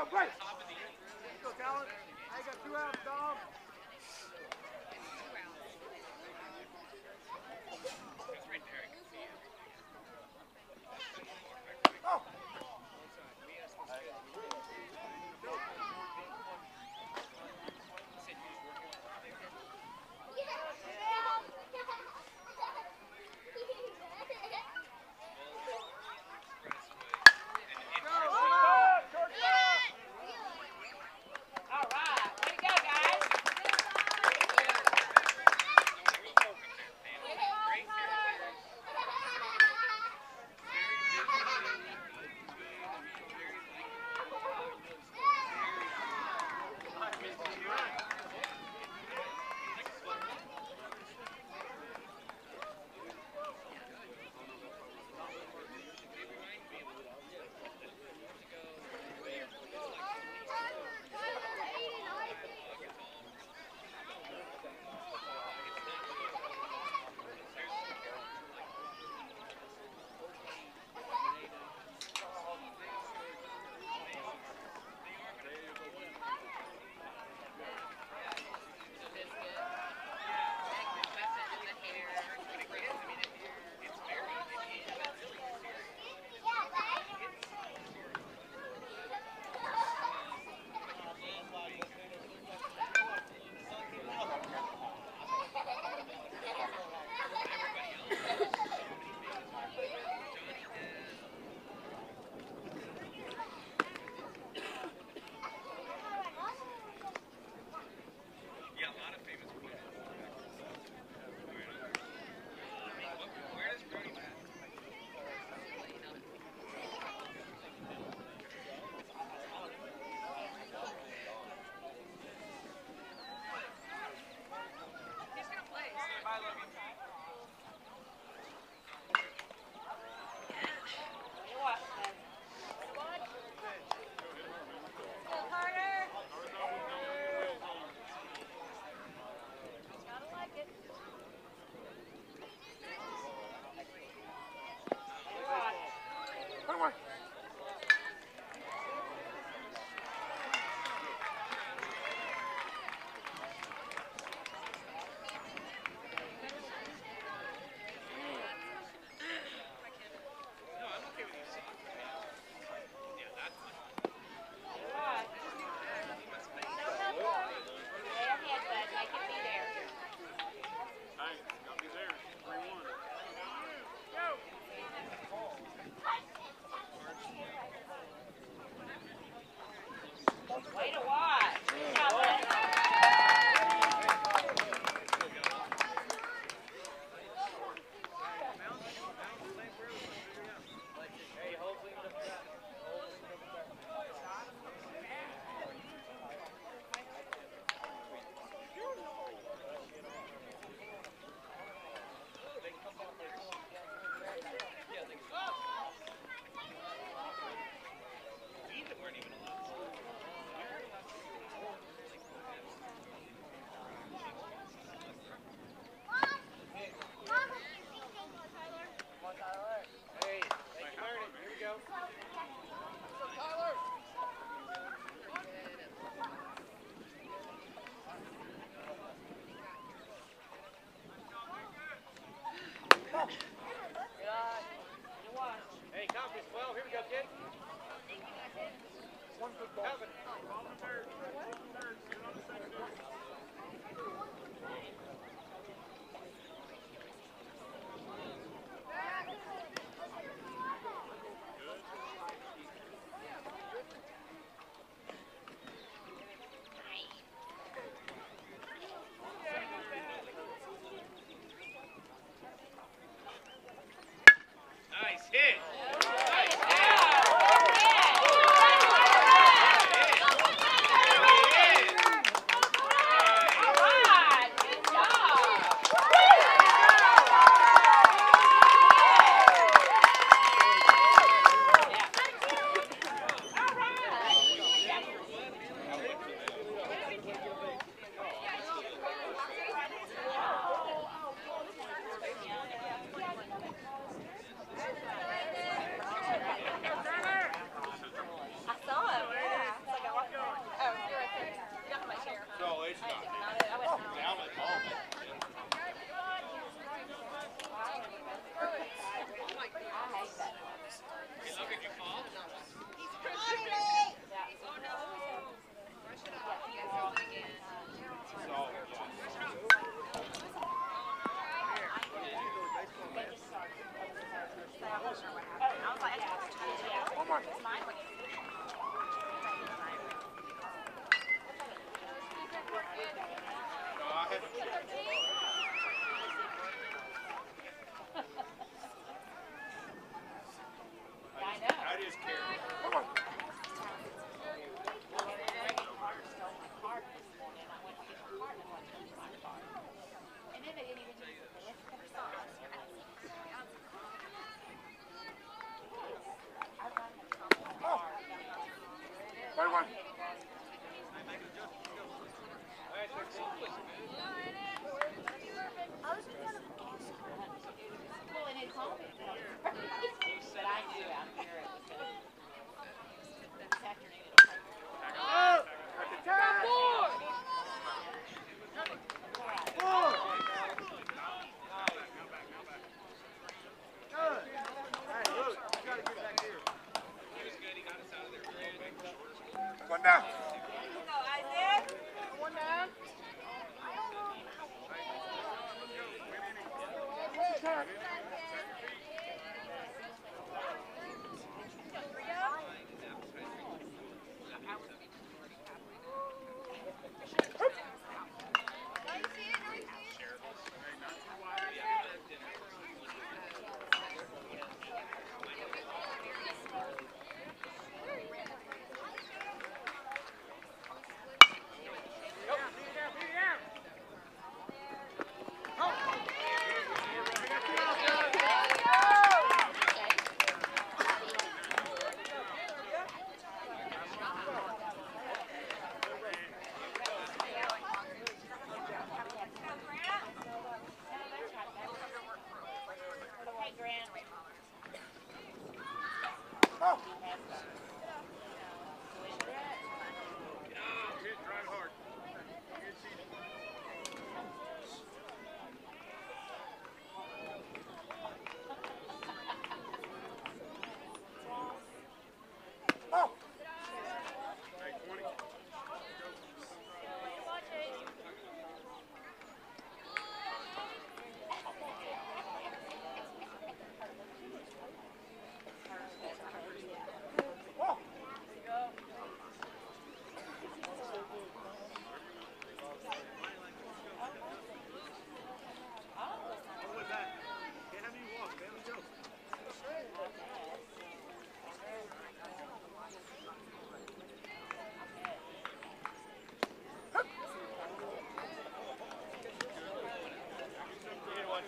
Here we Nice hit.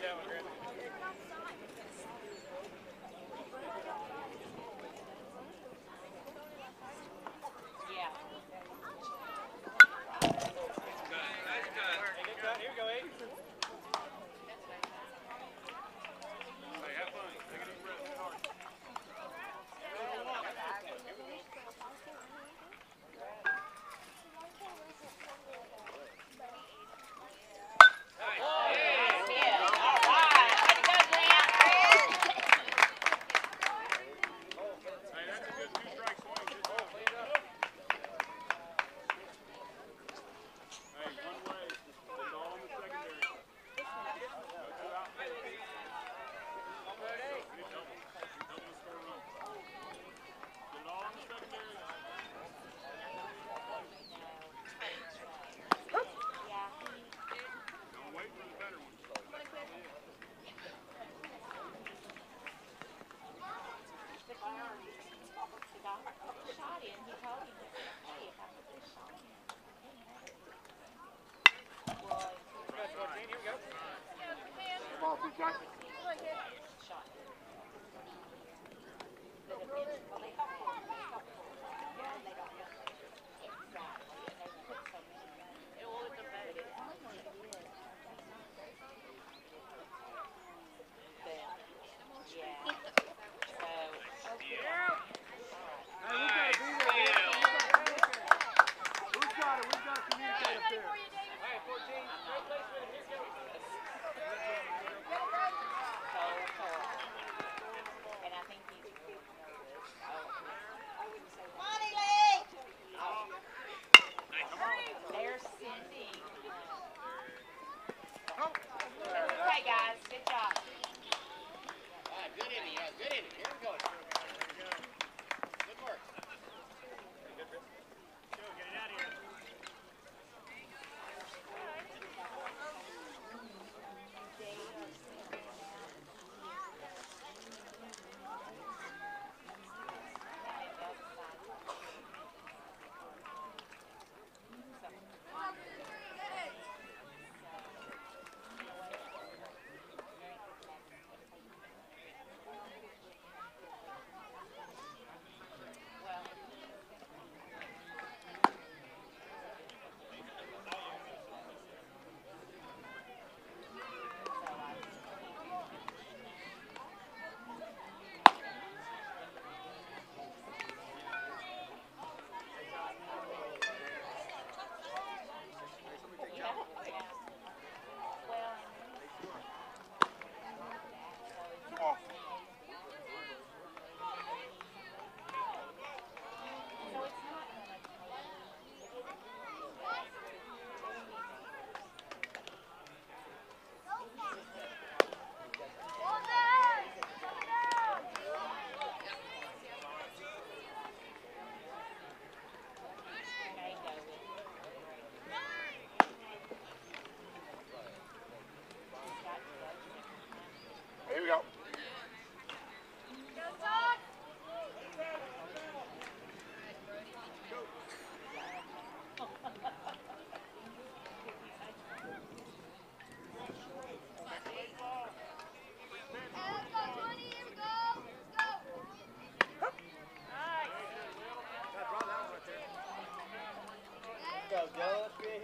Yeah. Gracias.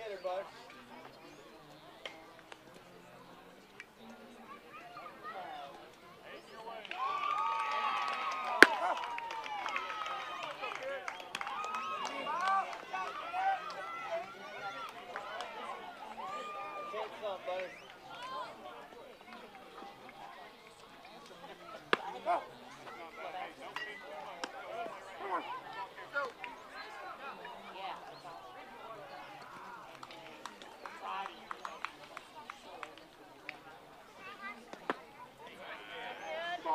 later, bud.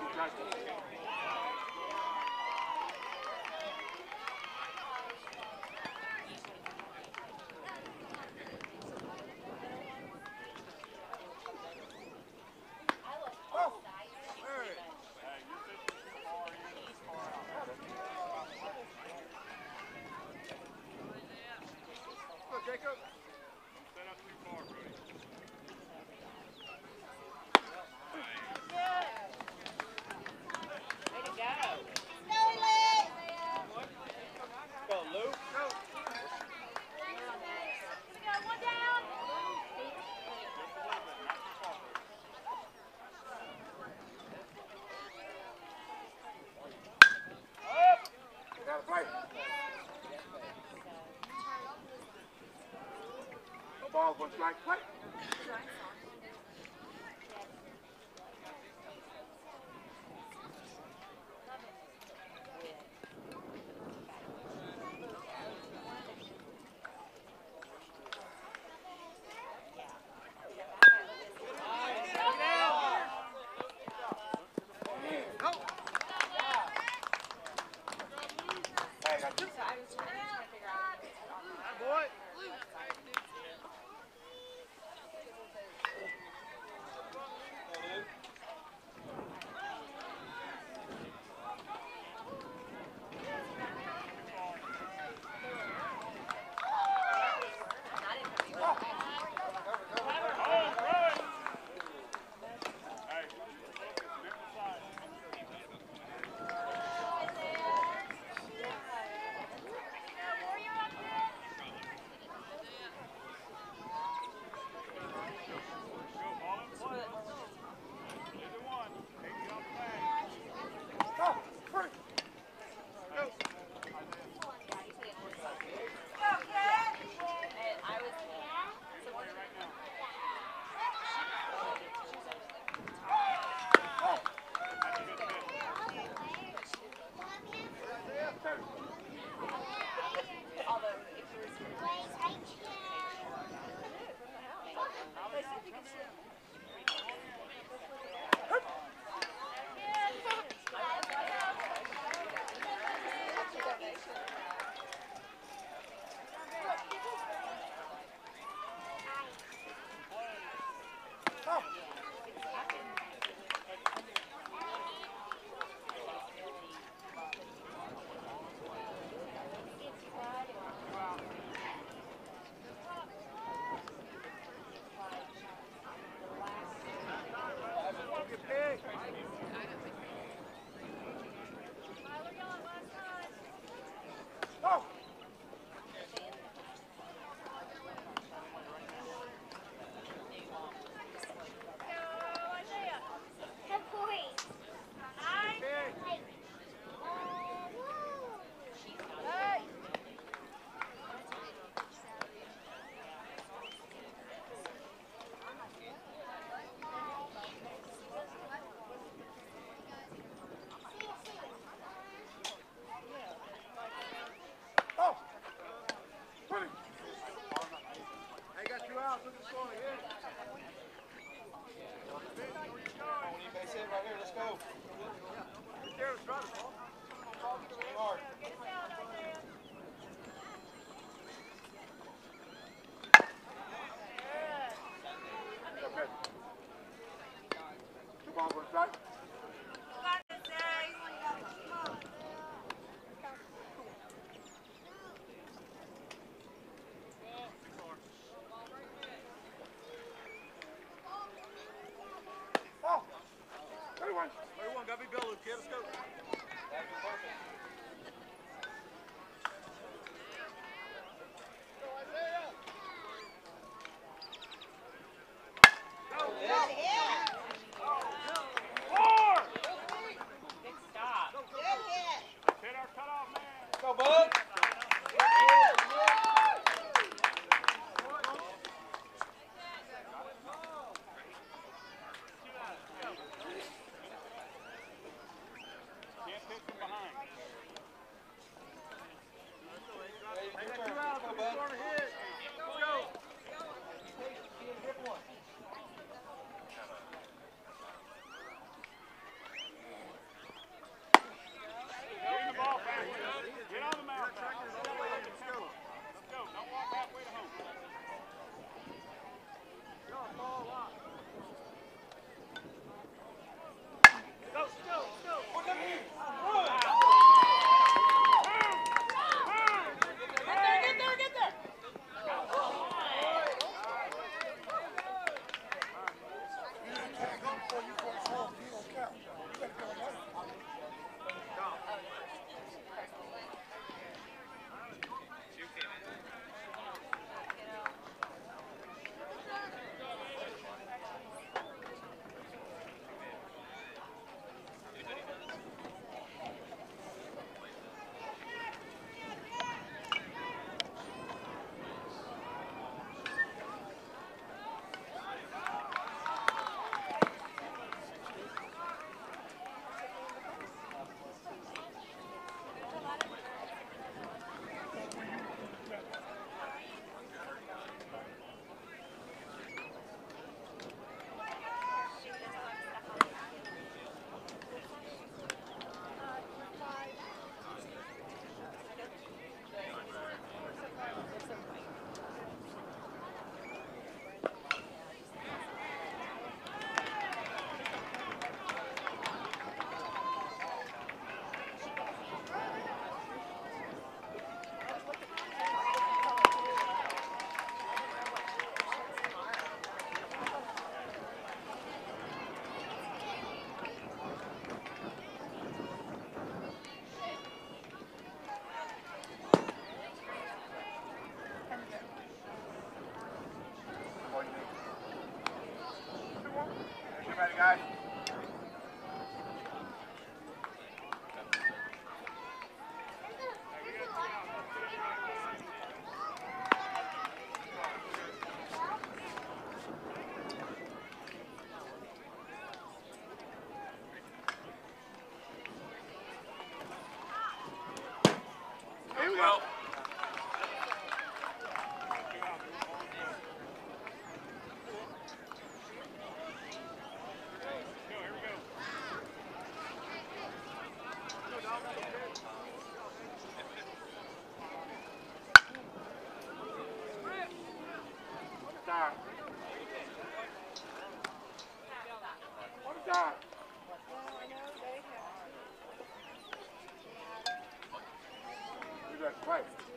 On, you Play. The ball was like play. 来 Here we go. Time. One time. You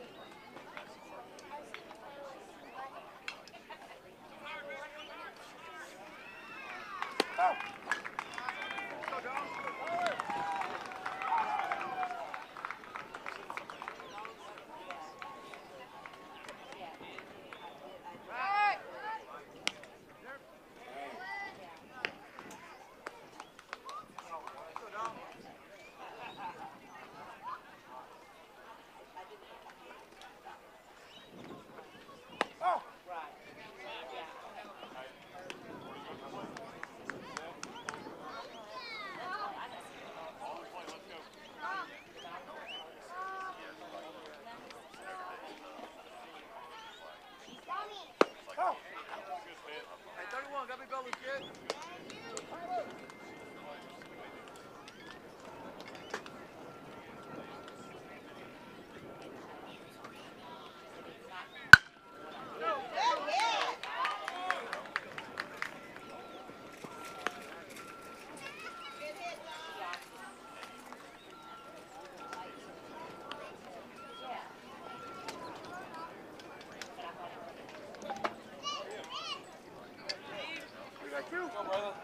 two. Go, brother.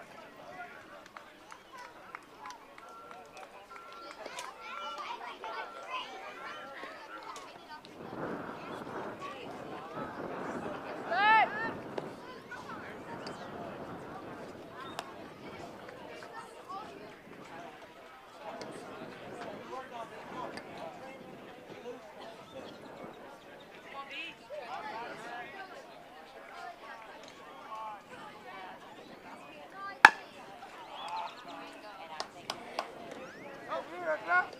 Oh,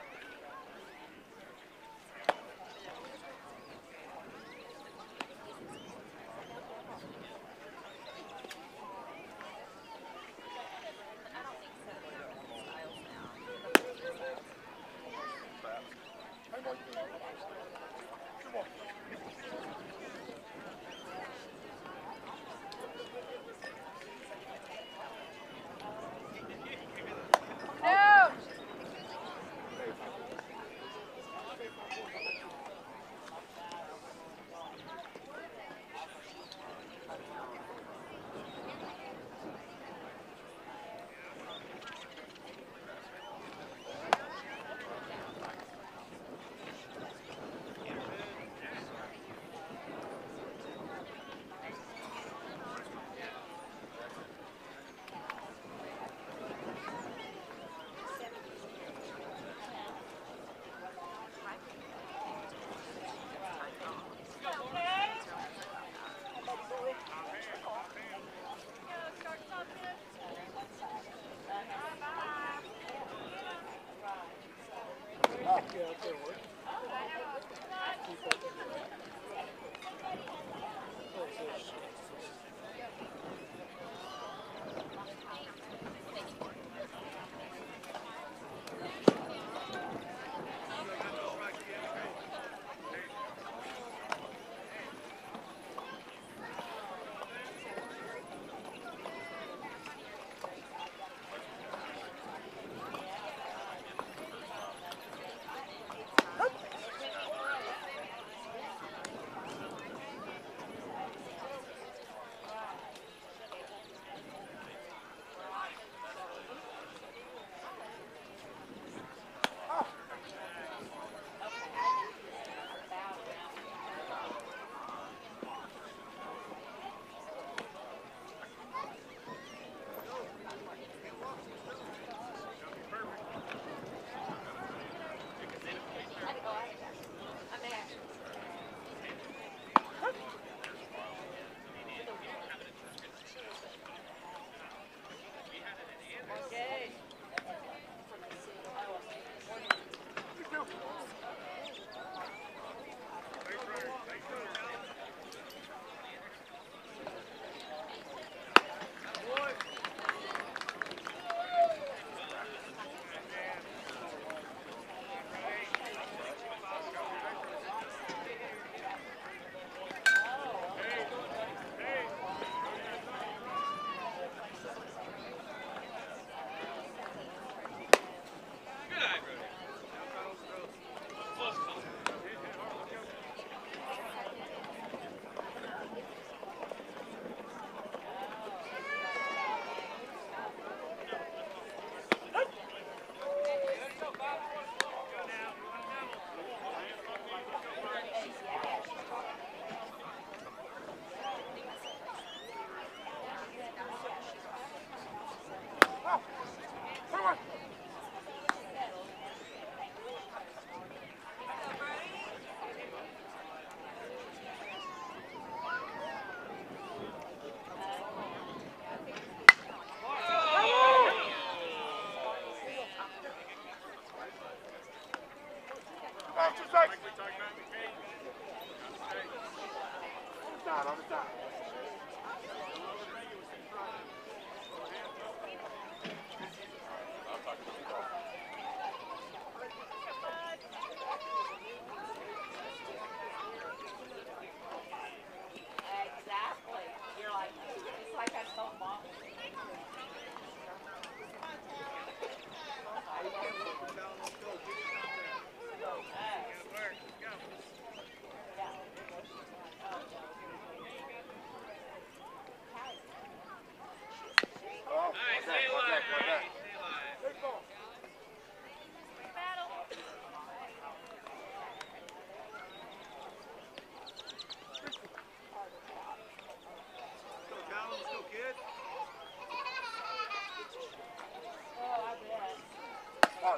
out there working.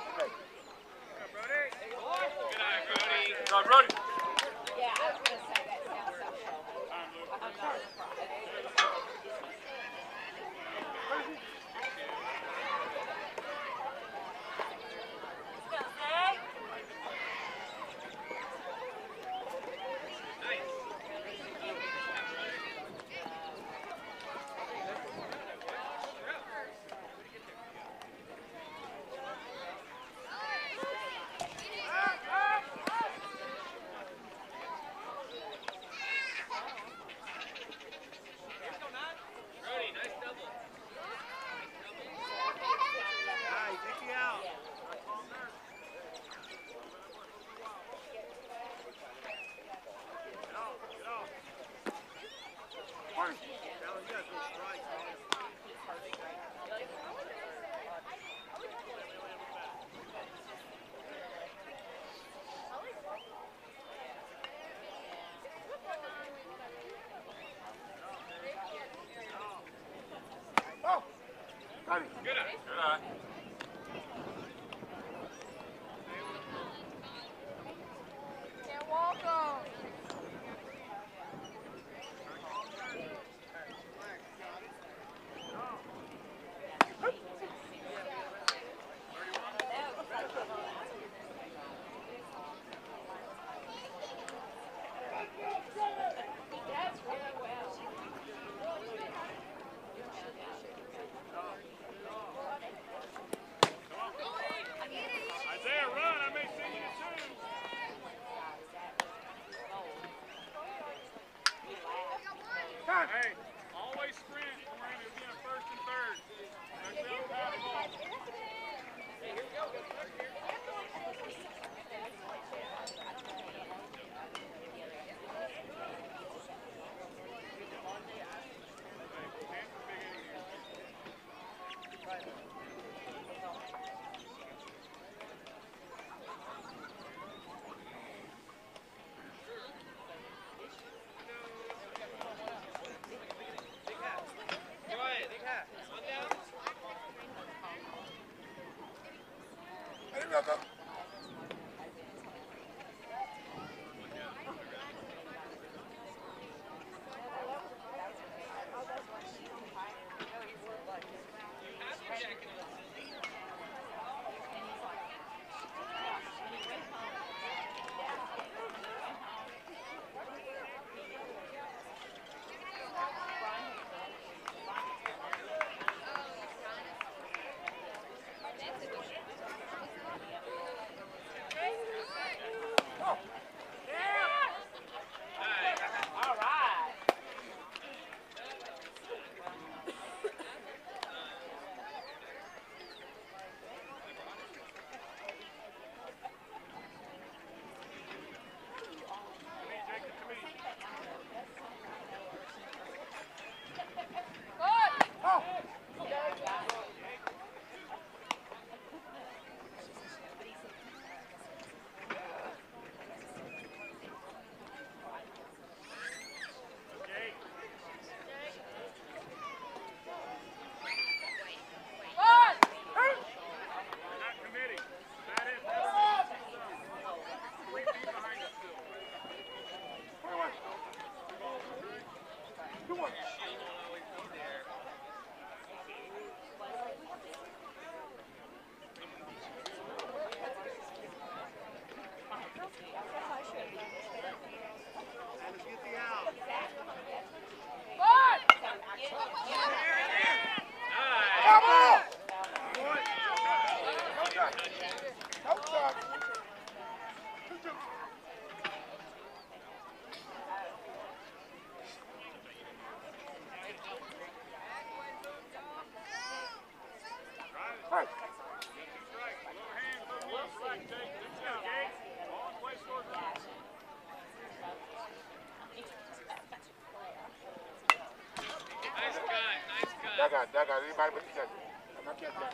Oh, okay. Go, Brody. Yeah, I was gonna say that sounds so sheltered. I'm not surprised. Nice. Nicky out. Get off. Get off. Calvin, you guys will strike, man. Oh, got it. Good eye. Good eye. Daga, daga, anybody but the judge. I'm not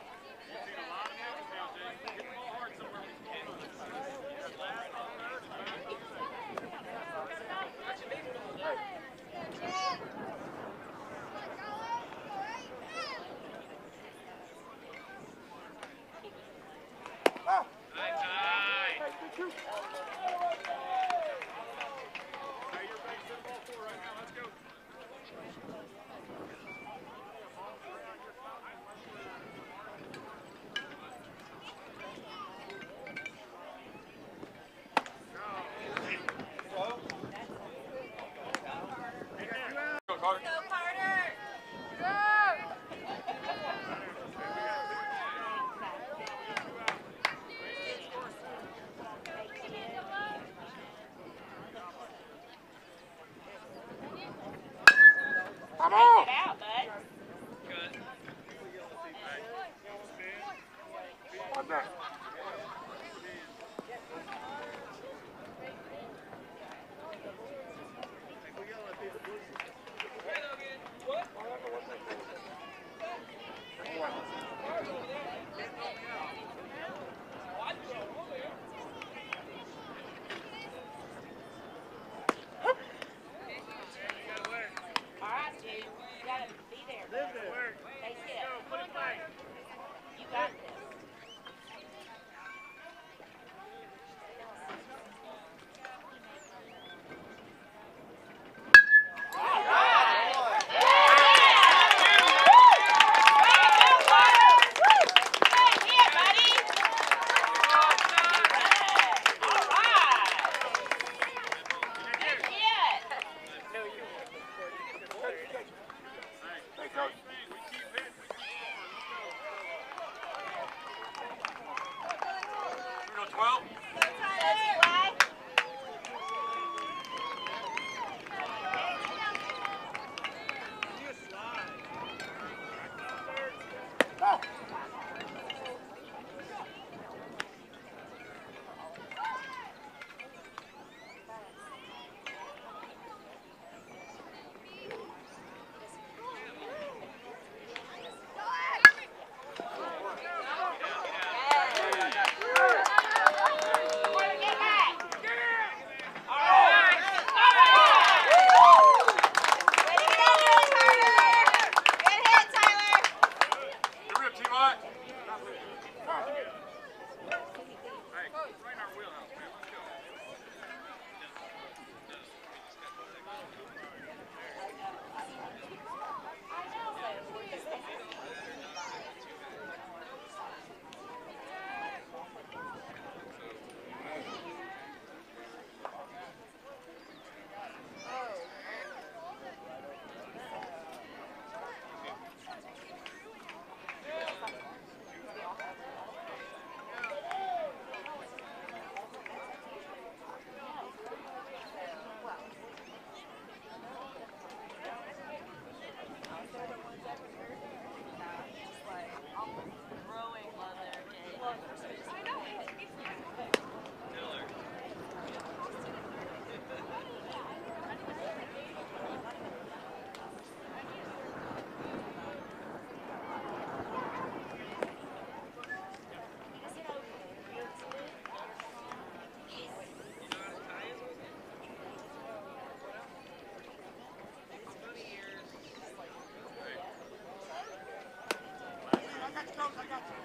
Get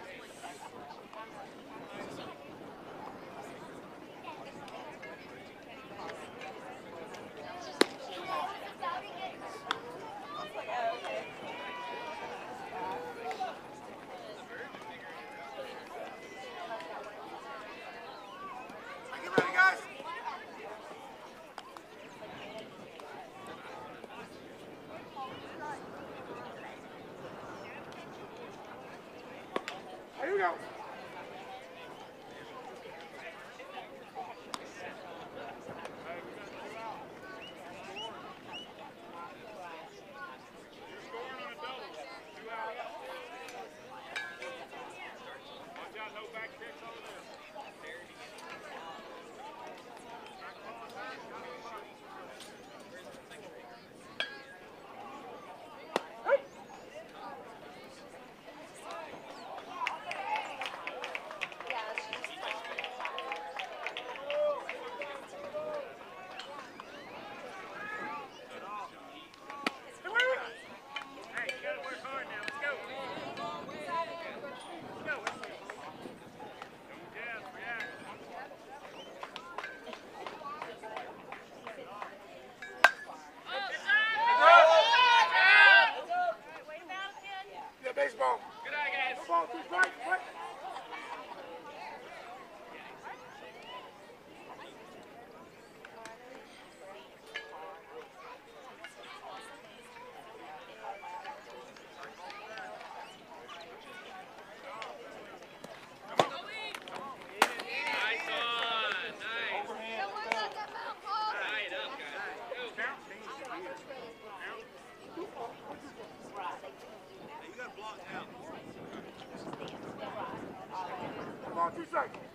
back there. Come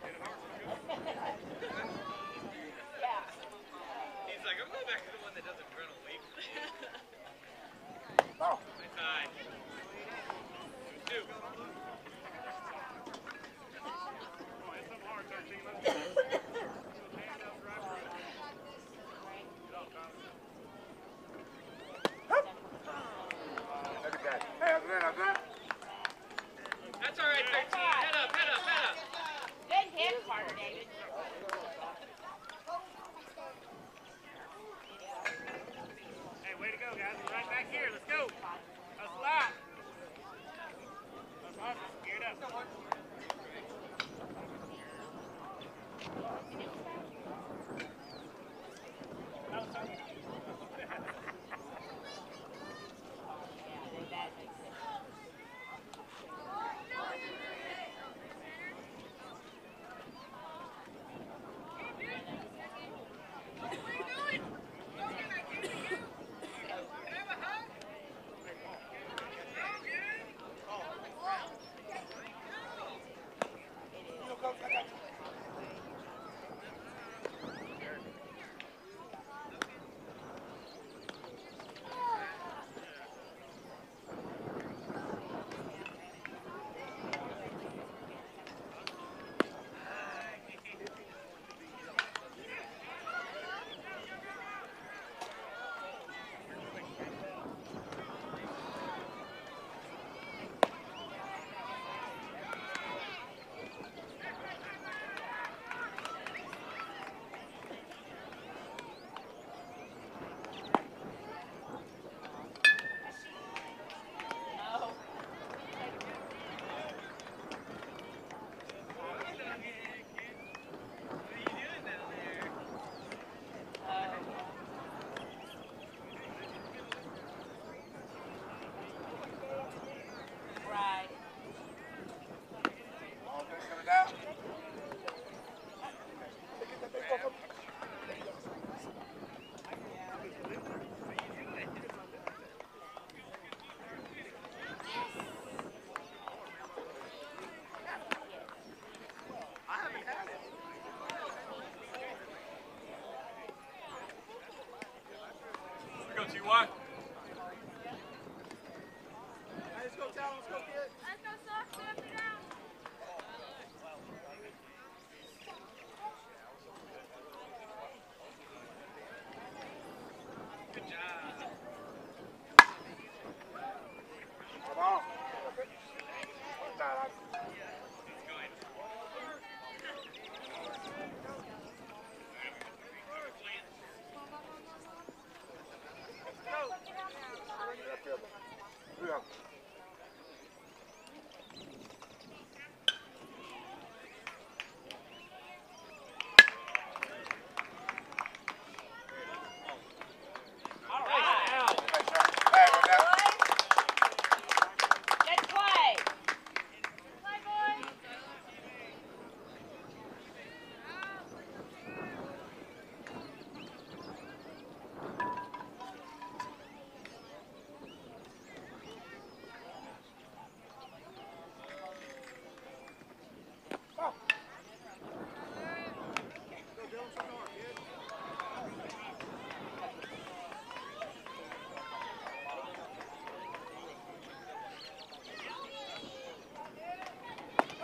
We go, T.Y.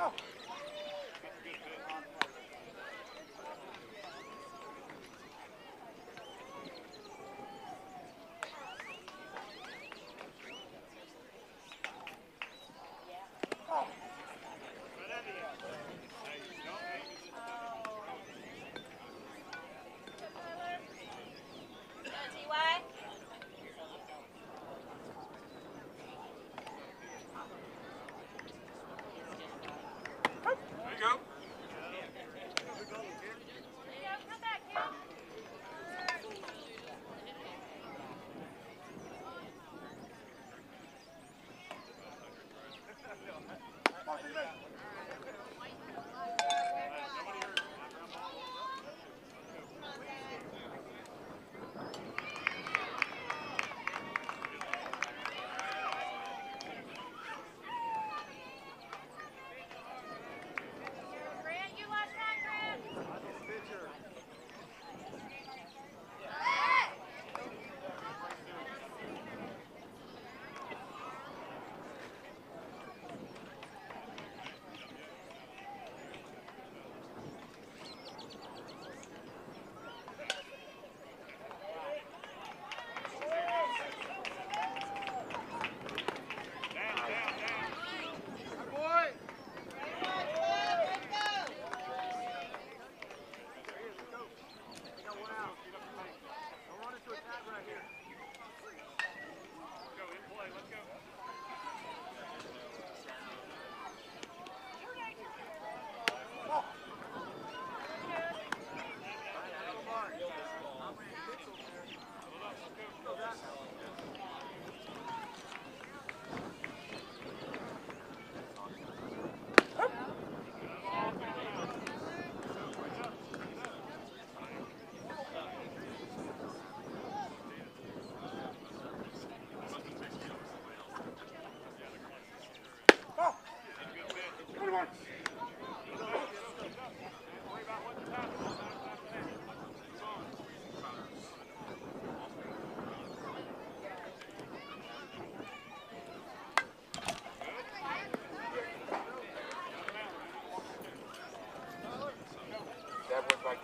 Oh.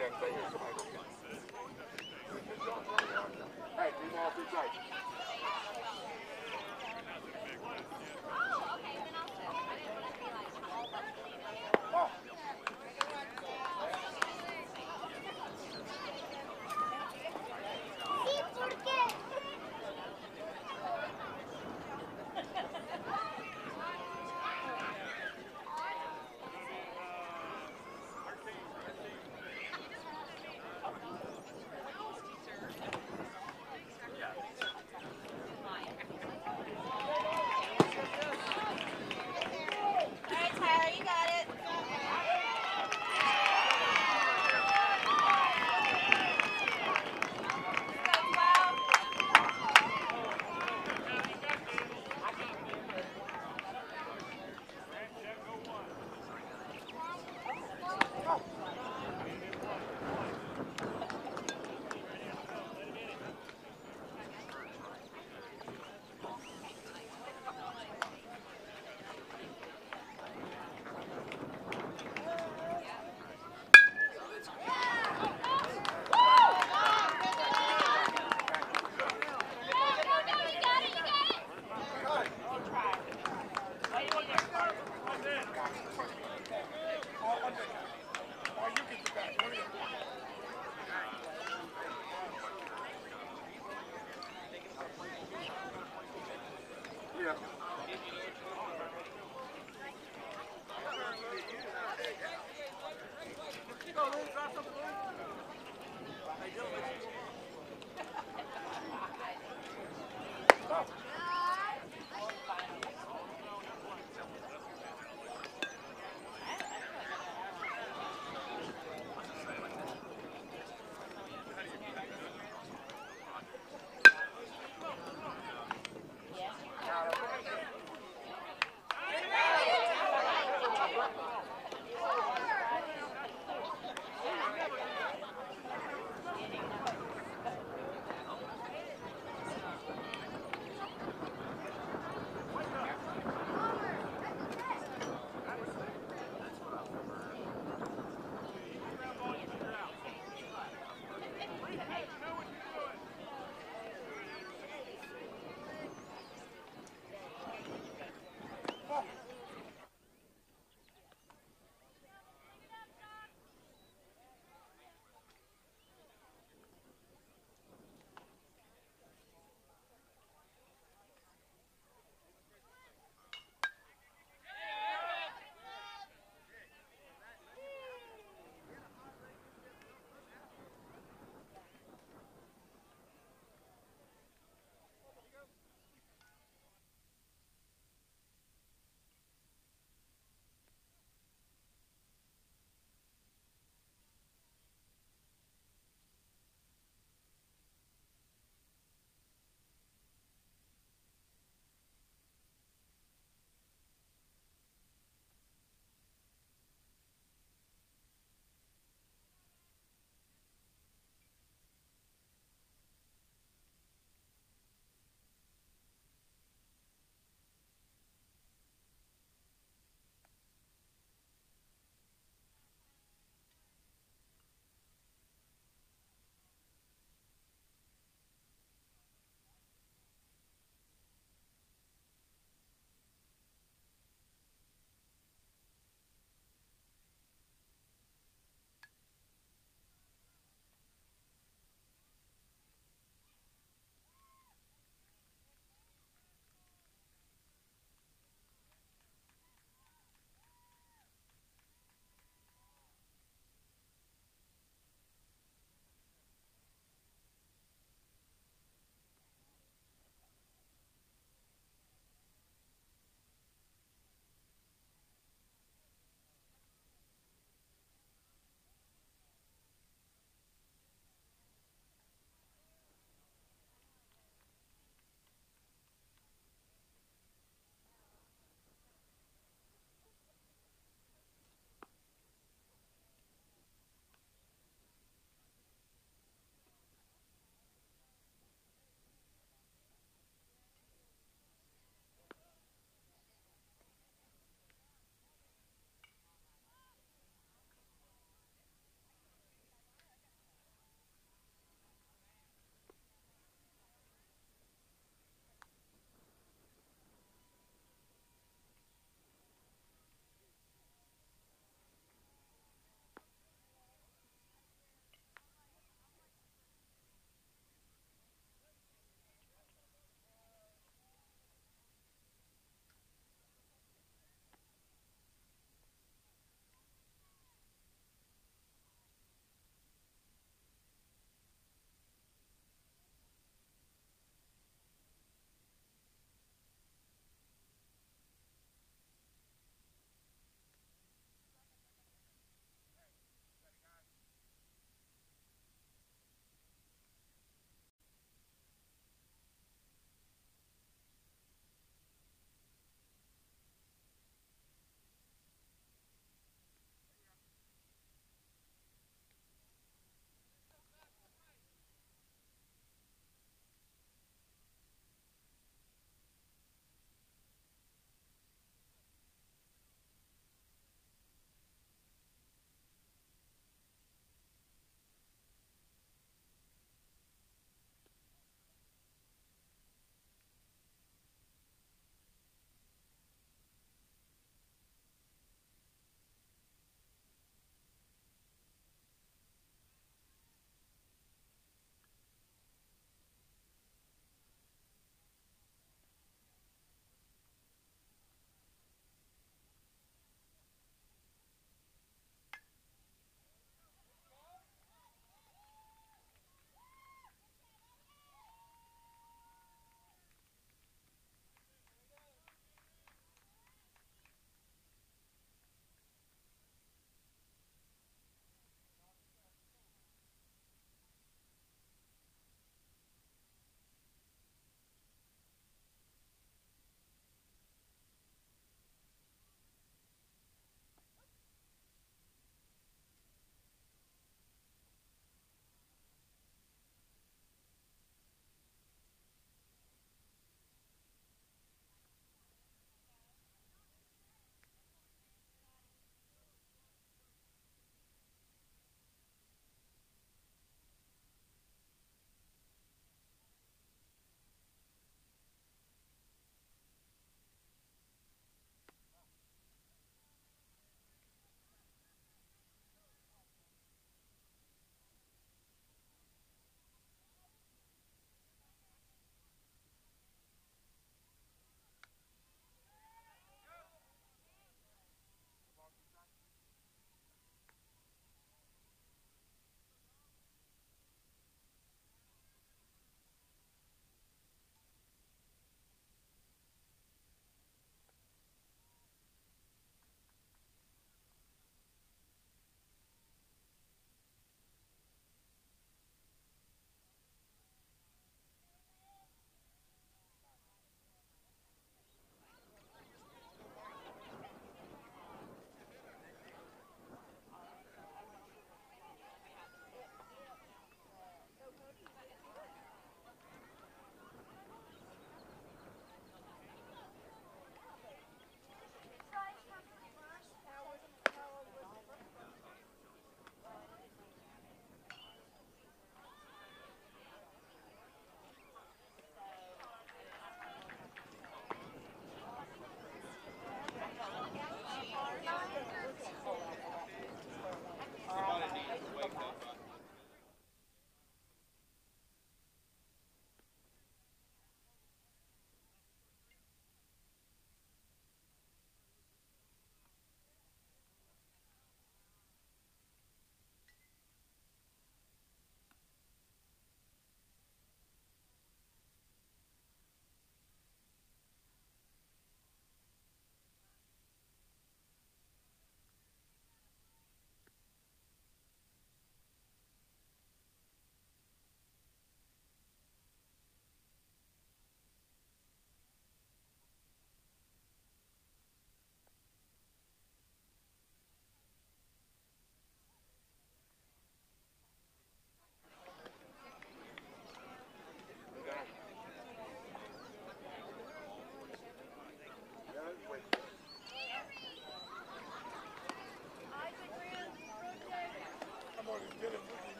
Hey, move off his right.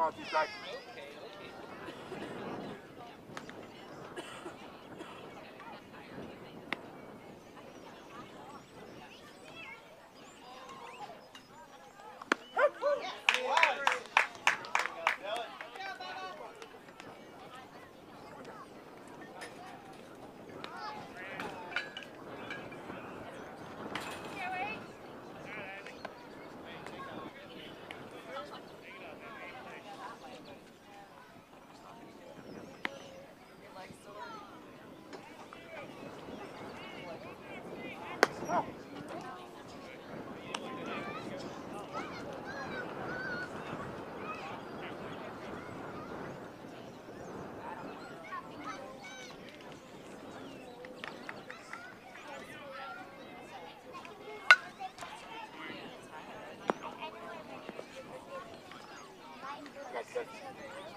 Call two strikes. That's, that's,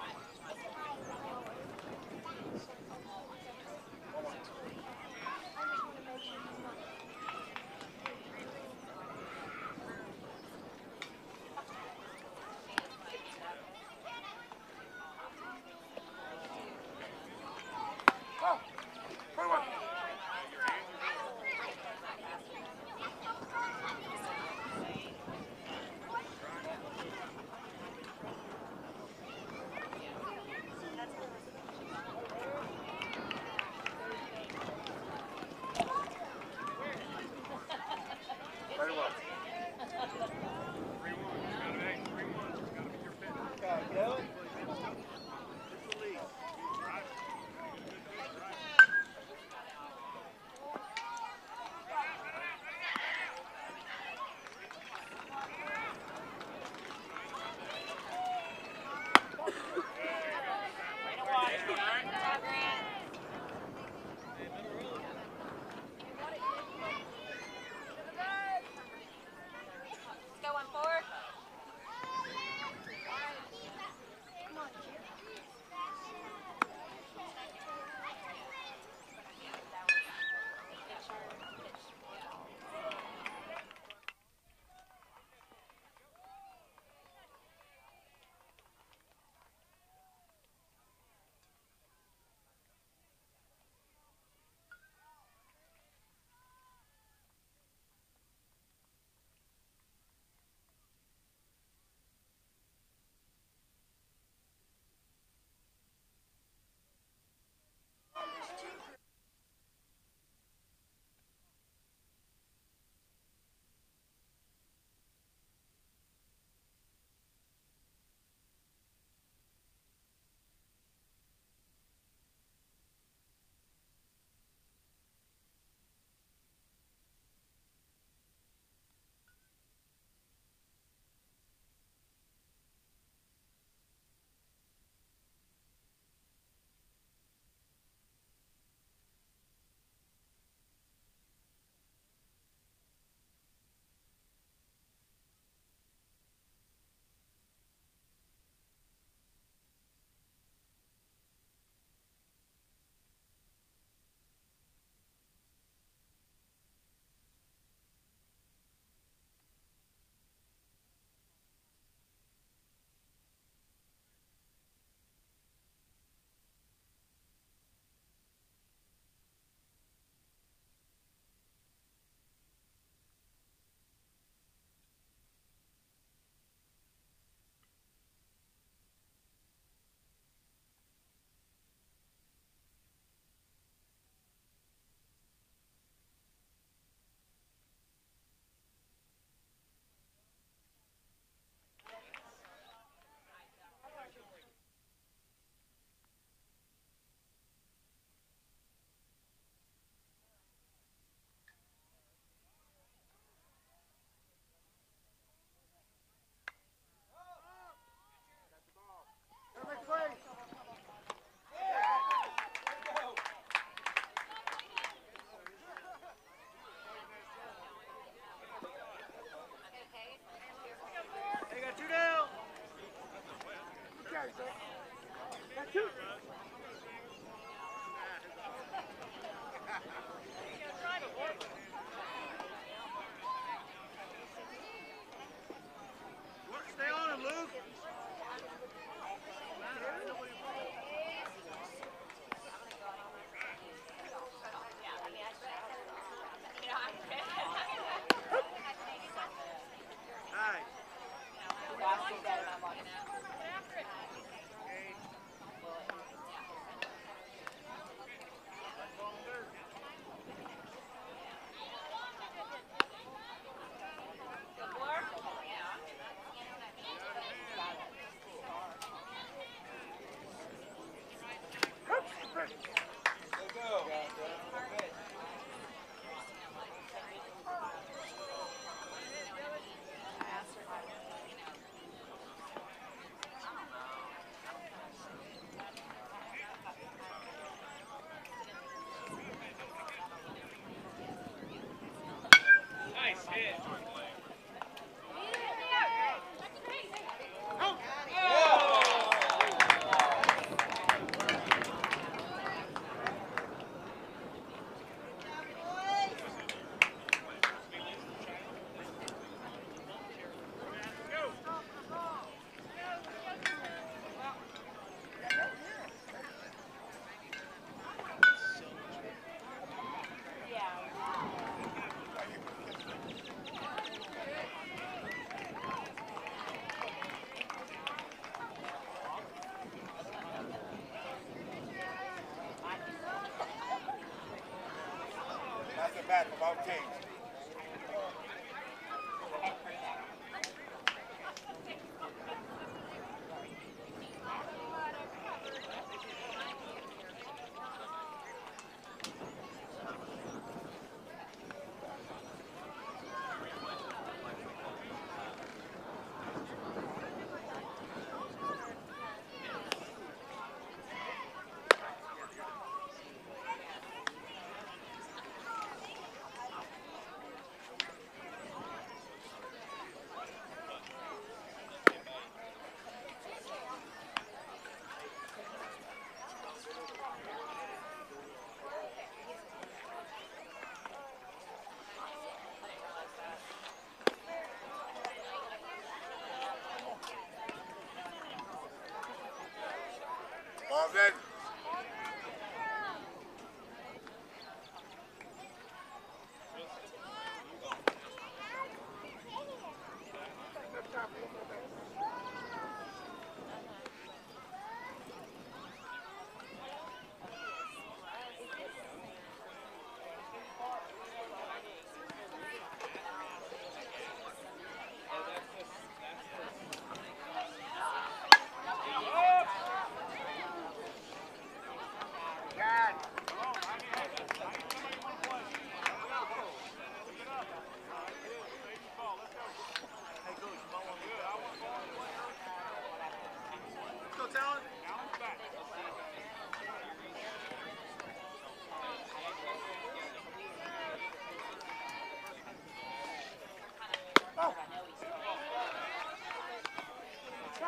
the back of our team.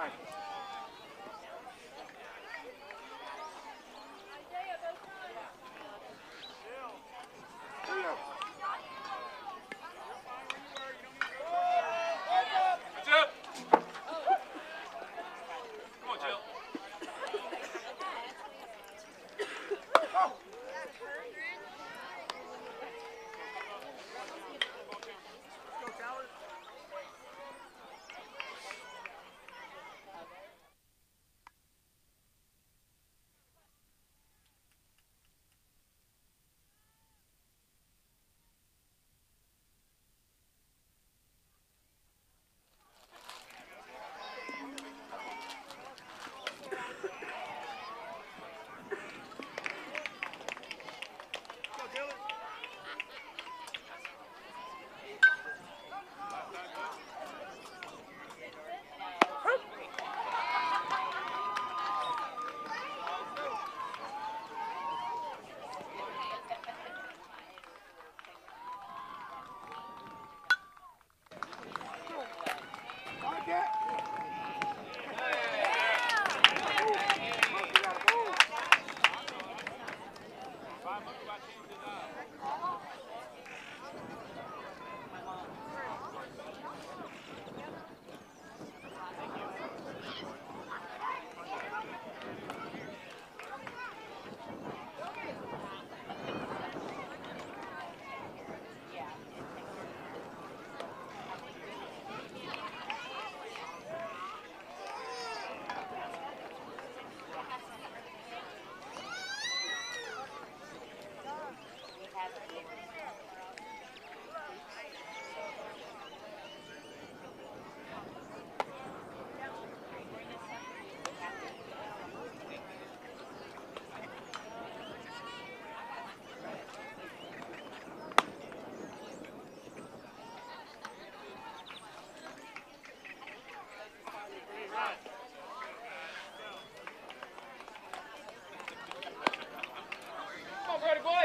back. Go ahead.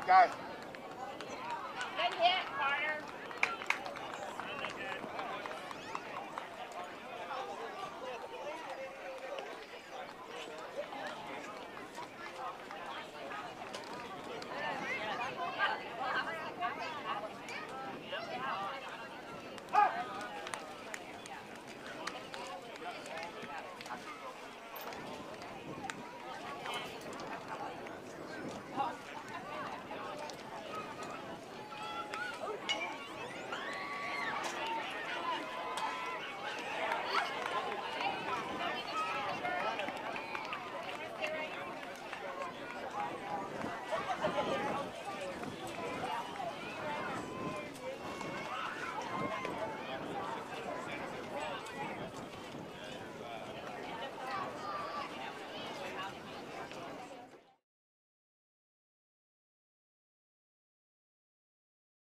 job, guys.